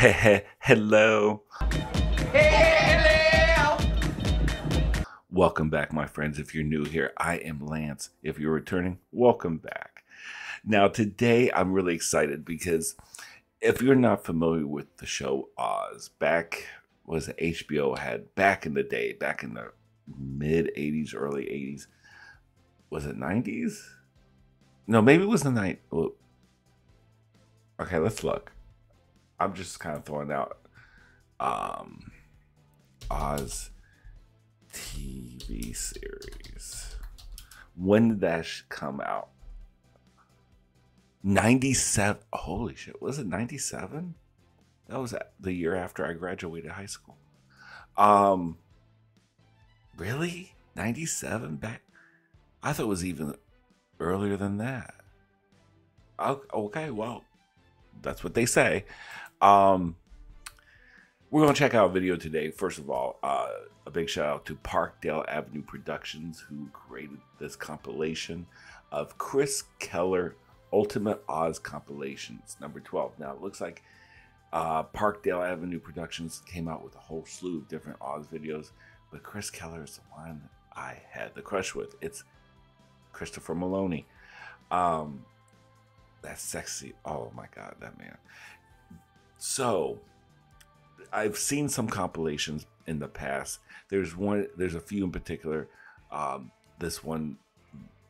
Hello. Hello. Welcome back, my friends. If you're new here, I am Lance. If you're returning, welcome back. Now, today I'm really excited because if you're not familiar with the show Oz, back was HBO had back in the day, back in the mid 80s, early 80s, was it 90s? No, maybe it was the night. Okay, let's look. I'm just kind of throwing out um Oz TV series. When did that come out? 97. Holy shit. Was it 97? That was the year after I graduated high school. Um, really? 97 back? I thought it was even earlier than that. Okay, well, that's what they say. Um, we're going to check out a video today. First of all, uh, a big shout out to Parkdale Avenue Productions, who created this compilation of Chris Keller Ultimate Oz compilations, number 12. Now, it looks like uh, Parkdale Avenue Productions came out with a whole slew of different Oz videos, but Chris Keller is the one I had the crush with. It's Christopher Meloni. Um, that's sexy. Oh my God, that man. So, I've seen some compilations in the past. There's one. There's a few in particular. Um, this one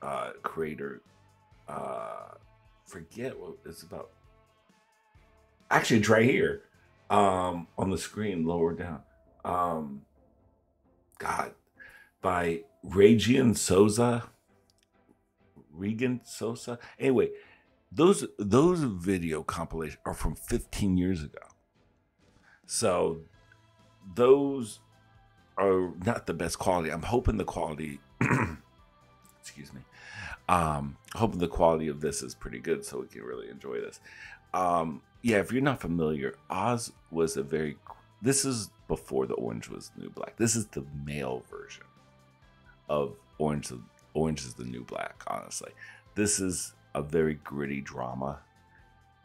uh, creator, uh, forget what it's about. Actually, it's right here um, on the screen, lower down. Um, God, by Regian Souza. Regan Sosa. Anyway, those those video compilations are from 15 years ago. So those are not the best quality. I'm hoping the quality excuse me. Um hoping the quality of this is pretty good so we can really enjoy this. Um yeah, if you're not familiar, Oz was a very this is before the orange was the new black. This is the male version of Orange Orange is the New Black, honestly. This is a very gritty drama.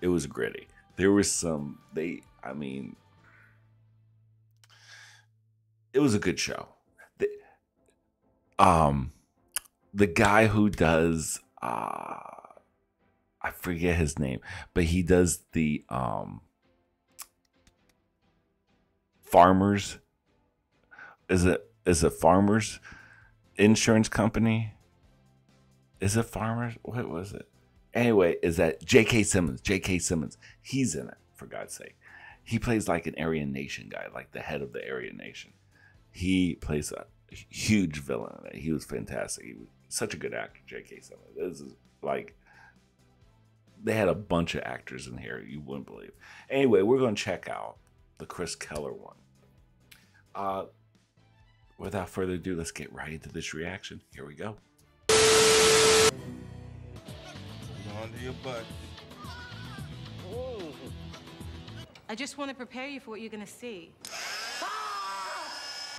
It was gritty. There was some they I mean it was a good show. The, um the guy who does uh I forget his name, but he does the um farmers is it is it farmers insurance company is it farmers what was it Anyway, is that J.K. Simmons? J.K. Simmons. He's in it, for God's sake. He plays like an Aryan Nation guy, like the head of the Aryan Nation. He plays a huge villain in it. He was fantastic. He was such a good actor, J.K. Simmons. This is like they had a bunch of actors in here you wouldn't believe. Anyway, we're going to check out the Chris Keller one. Uh, without further ado, let's get right into this reaction. Here we go. Under your butt. I just want to prepare you for what you're going to see.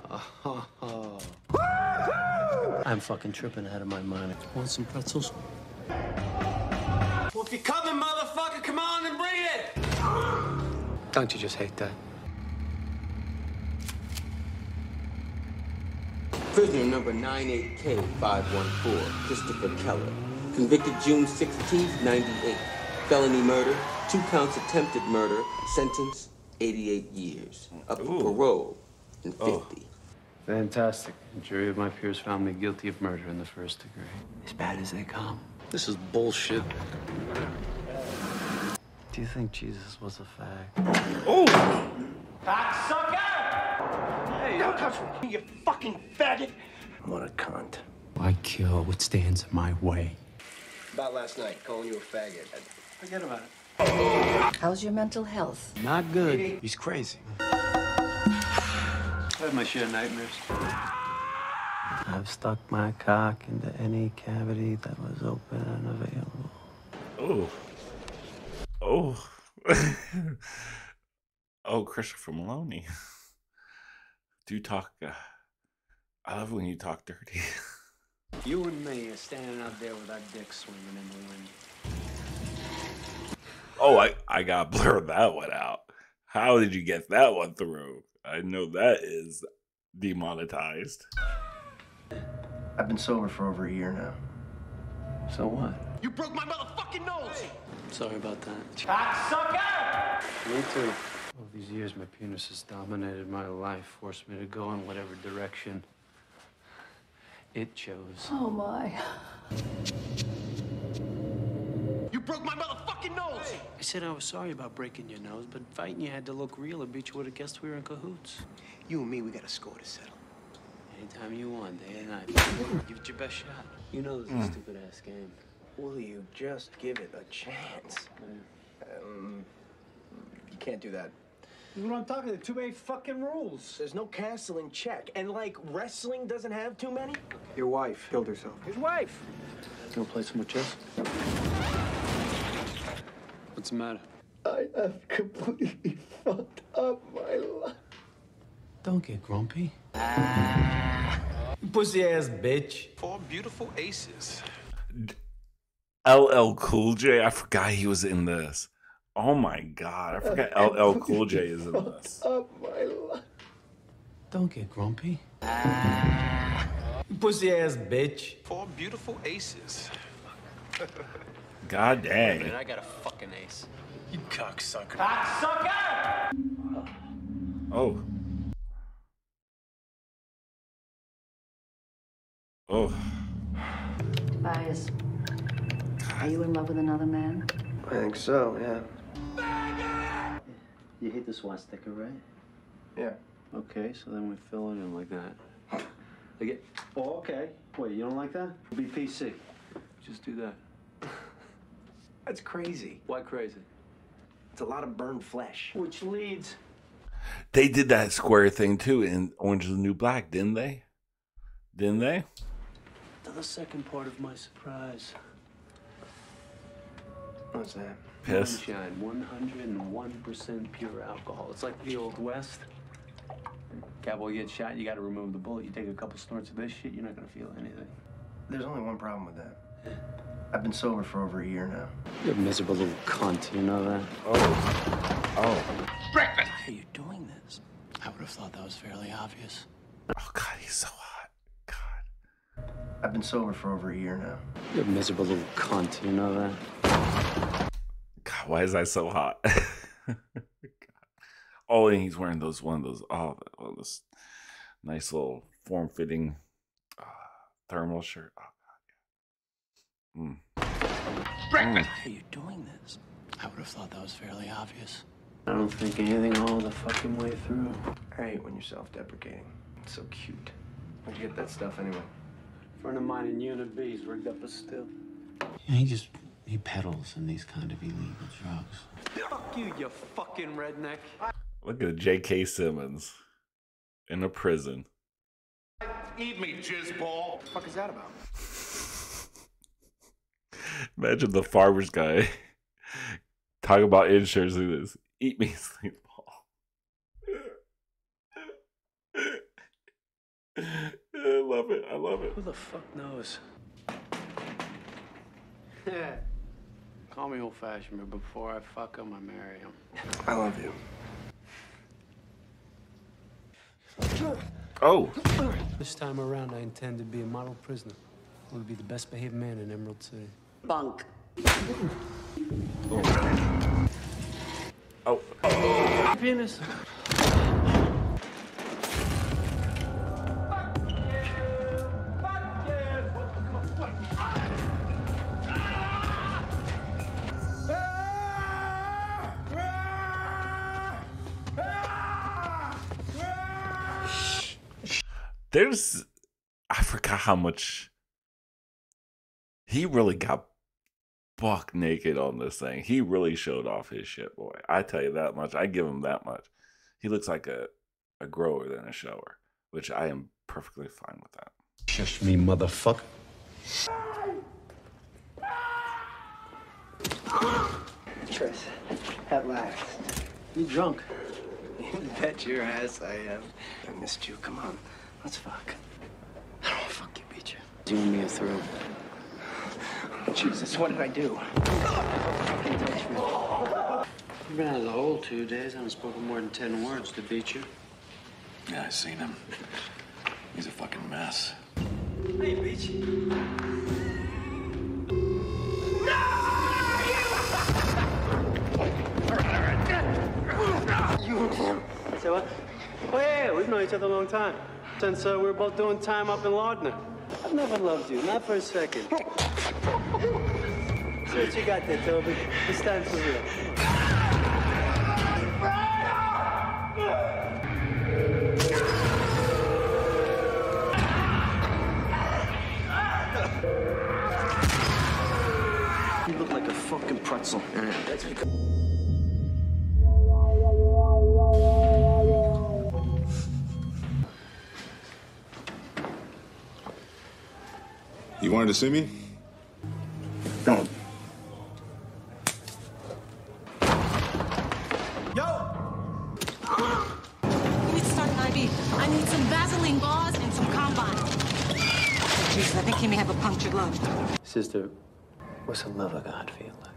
Oh. I'm fucking tripping out of my mind. Want some pretzels? Well, if you're coming, motherfucker, come on and bring it! Don't you just hate that? Prisoner number 98K514, Christopher Keller. Convicted June 16, 98. Felony murder, two counts attempted murder, sentence 88 years. Up for parole in 50. Oh. Fantastic. The jury of my peers found me guilty of murder in the first degree. As bad as they come. This is bullshit. Do you think Jesus was a fag? Oh! Cocksucker! Hey, don't uh, touch me, you fucking faggot! What a cunt. I kill what stands in my way. About last night, calling you a faggot. Forget about it. How's your mental health? Not good. He's crazy. I have my share of nightmares. I've stuck my cock into any cavity that was open and available. Oh. Oh. oh, Christopher Meloni. Do talk. Uh, I love when you talk dirty. You and me are standing out there with our dicks swinging in the wind. Oh, I, I got blur that one out. How did you get that one through? I know that is demonetized. I've been sober for over a year now. So what? You broke my motherfucking nose! Sorry about that. Cocksucker! Me too. All these years, my penis has dominated my life, forced me to go in whatever direction it chose. Oh my. You broke my motherfucking nose! I said I was sorry about breaking your nose, but fighting you had to look real. A bitch would have guessed we were in cahoots. You and me, we got a score to settle. Anytime you want, day and night. Give it your best shot. You know this is a stupid ass game. Will you just give it a chance? Um, you can't do that. What I'm talking, there are too many fucking rules. There's no canceling check. And like, wrestling doesn't have too many? Your wife killed herself. His wife. You wanna play some more chess? What's the matter? I have completely fucked up my life. Don't get grumpy. Pussy ass bitch. Four beautiful aces. LL Cool J. I forgot he was in this. Oh my god, I forgot LL Cool J is in this. Up my life. Don't get grumpy. Pussy ass bitch. Four beautiful aces. God dang. I got a fucking ace. You cocksucker. Cocksucker! Oh. Oh. Bias. Are you in love with another man? I think so, yeah. You hate the swastika, right? Yeah. Okay, so then we fill it in like that. Like it. Oh, okay. Wait, you don't like that? Be PC. Just do that. That's crazy. Why crazy? It's a lot of burned flesh. Which leads. They did that square thing too in Orange is the New Black, didn't they? Didn't they? To the second part of my surprise. What's that? Piss. Moonshine, 101% pure alcohol. It's like the Old West. Cowboy gets shot, you gotta remove the bullet. You take a couple snorts of this shit, you're not gonna feel anything. There's only one problem with that. I've been sober for over a year now. You're a miserable little cunt, you know that? Oh. Oh. Breakfast! Why are you doing this? I would have thought that was fairly obvious. Oh god, he's so hot. God. I've been sober for over a year now. You're a miserable little cunt, you know that? God, why is that so hot? Oh, and he's wearing those one of those oh, oh this nice little form fitting uh, thermal shirt. Oh god. Mm. Why are you doing this? I would have thought that was fairly obvious. I don't think anything all the fucking way through. I hate when you're self-deprecating. It's so cute. Where'd you get that stuff anyway? A friend of mine in Unit B is rigged up a still. Yeah, he just he peddles in these kind of illegal drugs. Fuck you, you fucking redneck. Look at J.K. Simmons in a prison. Eat me, jizzball. What the fuck is that about? Imagine the farmer's guy talking about insurance like this. Eat me, sleep ball. I love it. I love it. Who the fuck knows? Call me old fashioned, but before I fuck him, I marry him. I love you. Oh, This time around, I intend to be a model prisoner. I want to be the best behaved man in Emerald City. Bunk. oh, Penis. There's. I forgot how much. He really got buck naked on this thing. He really showed off his shit, boy. I tell you that much. I give him that much. He looks like a, a grower than a shower, which I am perfectly fine with that. Shush me, motherfucker. Tris, at last. You drunk? You bet your ass I am. I missed you. Come on, let's fuck. I don't want to fuck you, beat you. Doing me a thrill. Jesus, what did I do? You've been out of the hole two days. I haven't spoken more than ten words to beat you. Yeah, I seen him. He's a fucking mess. Hey, Beach. You and him. Say what? Uh, oh, yeah, we've known each other a long time. Since uh, we were both doing time up in Lardner. I've never loved you, not for a second. See what you got there, Toby. This time for real. You look like a fucking pretzel. That's because. You wanted to see me? Don't. Yo! You need to start an IV. I need some Vaseline gauze and some combine. Jesus, I think he may have a punctured lung. Sister, what's a love of God feel like?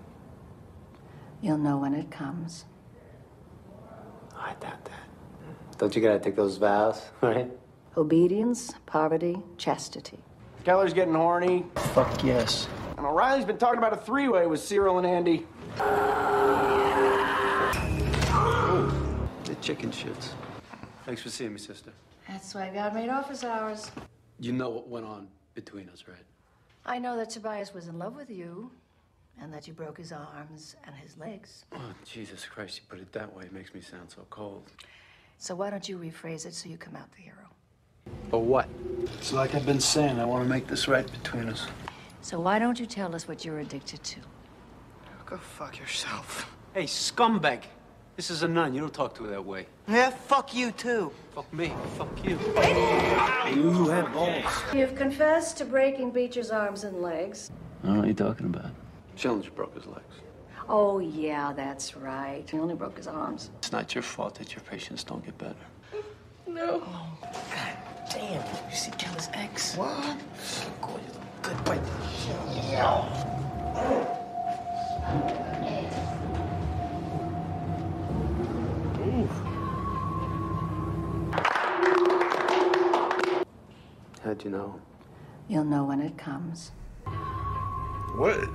You'll know when it comes. I doubt that. Don't you gotta take those vows, right? Obedience, poverty, chastity. Keller's getting horny, Fuck yes. and O'Reily's been talking about a three-way with Cyril and Andy. The chicken shits. Thanks for seeing me, sister. That's why God made office hours. You know what went on between us, right? I know that Tobias was in love with you, and that you broke his arms and his legs. Oh, Jesus Christ, you put it that way. It makes me sound so cold. So why don't you rephrase it so you come out the hero? Or what? It's like I've been saying, I want to make this right between us. So why don't you tell us what you're addicted to? Go fuck yourself. Hey, scumbag! This is a nun. You don't talk to her that way. Yeah, fuck you too. Fuck me. Fuck you. You had balls. You've confessed to breaking Beecher's arms and legs. I don't know what you're talking about. Schillinger broke his legs. Oh, yeah, that's right. He only broke his arms. It's not your fault that your patients don't get better. God oh. Damn. You see Keller's ex? What? Good, good boy. How'd you know? You'll know when it comes. What?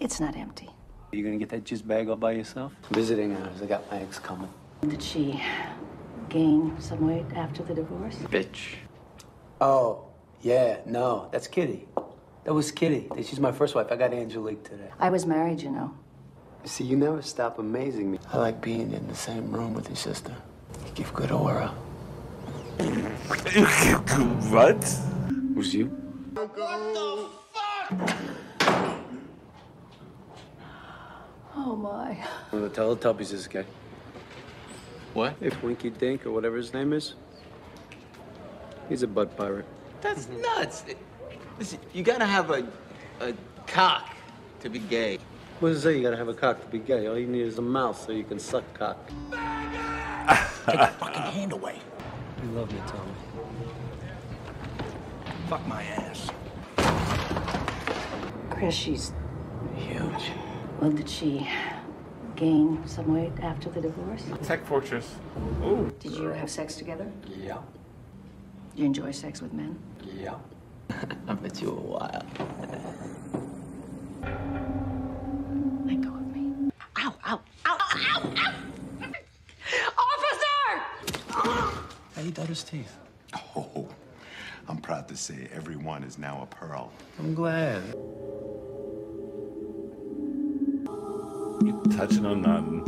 It's not empty. You gonna get that jizz bag all by yourself? Visiting hours. I got my ex coming. Did she gain some weight after the divorce? Bitch. Oh, yeah, no, that's Kitty. That was Kitty. She's my first wife. I got Angelique today. I was married, you know. See, you never stop amazing me. I like being in the same room with your sister. You give good aura. what? Who's you? What the fuck? Oh, my. One of the Teletubbies, this guy. What? If Winky Dink or whatever his name is. He's a butt pirate. That's nuts. Listen, you gotta have a, a cock to be gay. What does it say? You gotta have a cock to be gay. All you need is a mouth so you can suck cock. Take your fucking hand away. You love me, Tommy. Fuck my ass. Chris, she's. Huge. Well, did she gain some weight after the divorce? Tech Fortress. Ooh. Did you have sex together? Yeah. Do you enjoy sex with men? Yeah. I bet you a while. Let go of me. Ow, ow, ow, ow, ow! Officer! How you done his teeth? Oh, I'm proud to say every one is now a pearl. I'm glad. You touching on nothing.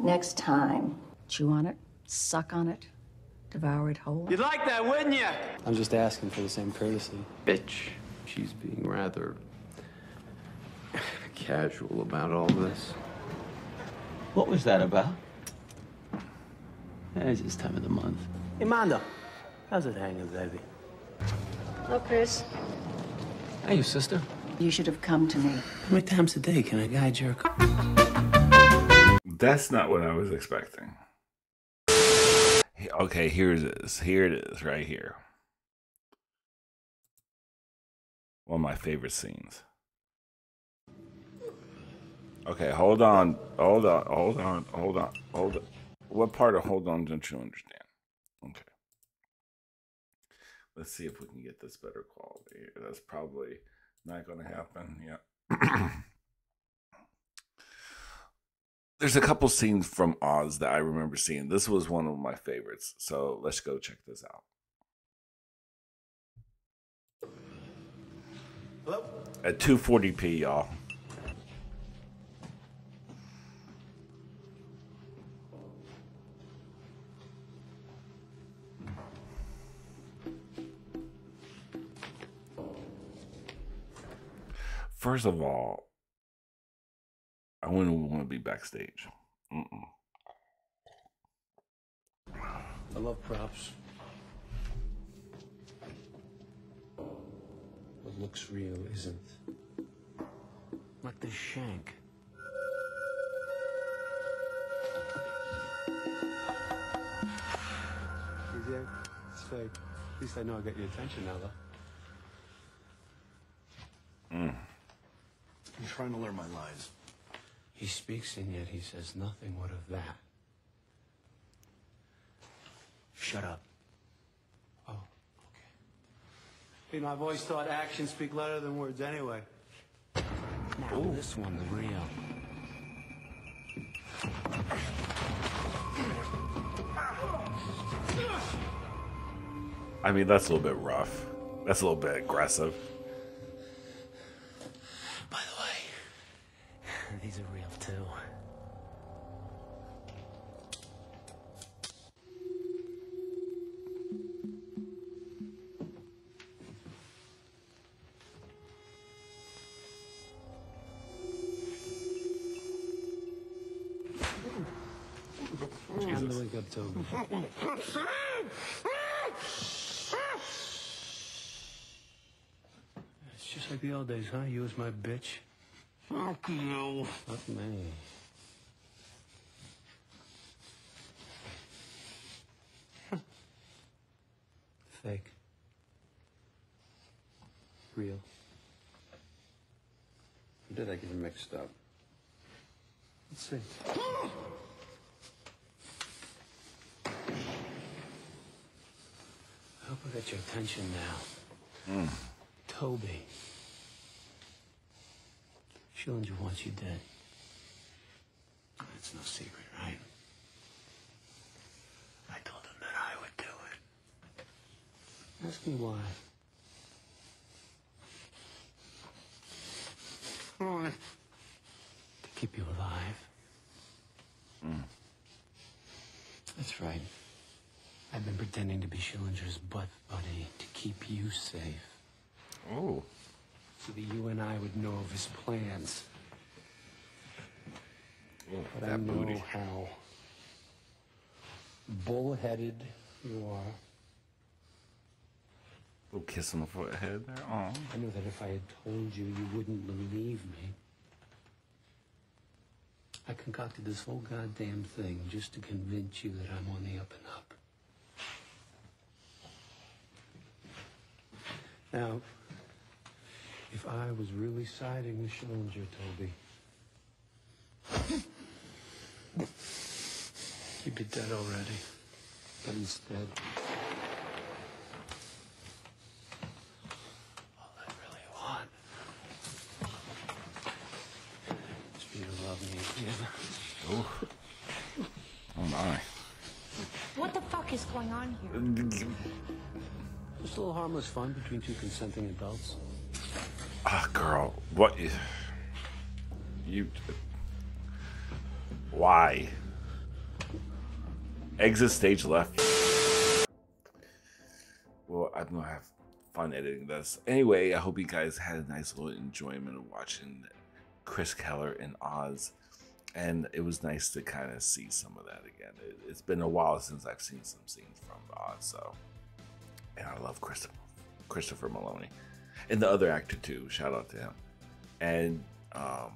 Next time, chew on it, suck on it, devour it whole. You'd like that, wouldn't you? I'm just asking for the same courtesy. Bitch. She's being rather casual about all this. What was that about? It's this time of the month. Hey, Mondo. How's it hanging, baby? Hello, Chris. Hey, you sister. You should have come to me. How many times a day can a guy jerk? That's not what I was expecting. Okay, here it is. Here it is, right here. One of my favorite scenes. Okay, hold on, hold on, hold on, hold on, hold on. What part of hold on don't you understand? Okay. Let's see if we can get this better quality. That's probably not going to happen. Yeah. There's a couple scenes from Oz that I remember seeing. This was one of my favorites. So let's go check this out. Hello? At 240p, y'all. First of all, wouldn't want to be backstage. Mm-mm. I love props. What looks real isn't. Like this shank. Easy, it's fake. At least I know I got your attention now, though. Mm. I'm trying to learn my lines. He speaks, and yet he says nothing. What of that? Shut up. Oh, okay. You know, I've always thought actions speak louder than words anyway. Now, this one, the real. I mean, that's a little bit rough. That's a little bit aggressive. By the way, too. Time to wake up, Toby. It's just like the old days, huh? You was my bitch. Fuck you. Fuck me. Fake. Real. Or did I get them mixed up? Let's see. I hope I got your attention now. Mm. Toby. Schillinger wants you dead. That's no secret, right? I told him that I would do it. Ask me why. Why? To keep you alive. Mm. That's right. I've been pretending to be Schillinger's butt buddy to keep you safe. Oh. So that you and I would know of his plans. Oh, But I know booty. how bullheaded you are. Little kiss on the forehead there. Aw. I know that if I had told you, you wouldn't believe me. I concocted this whole goddamn thing just to convince you that I'm on the up and up. Now, if I was really siding with Schillinger, Toby, you'd be dead already. But instead, all I really want is for you to love me again. Oh. Oh my. What the fuck is going on here? Just a little harmless fun between two consenting adults. Ah, girl, what? You. you Why? Exit stage left. Well, I'm gonna have fun editing this. Anyway, I hope you guys had a nice little enjoyment of watching Chris Keller in Oz, and it was nice to kind of see some of that again. It, it's been a while since I've seen some scenes from Oz, so and I love Christopher Christopher Meloni and the other actor too. Shout out to him. And um,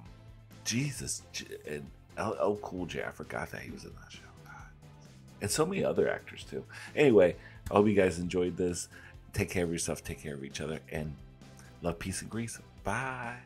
Jesus, and LL Cool J. I forgot that he was in that show. And so many other actors too. Anyway, I hope you guys enjoyed this. Take care of yourself. Take care of each other. And love, peace, and grease. Bye.